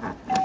uh,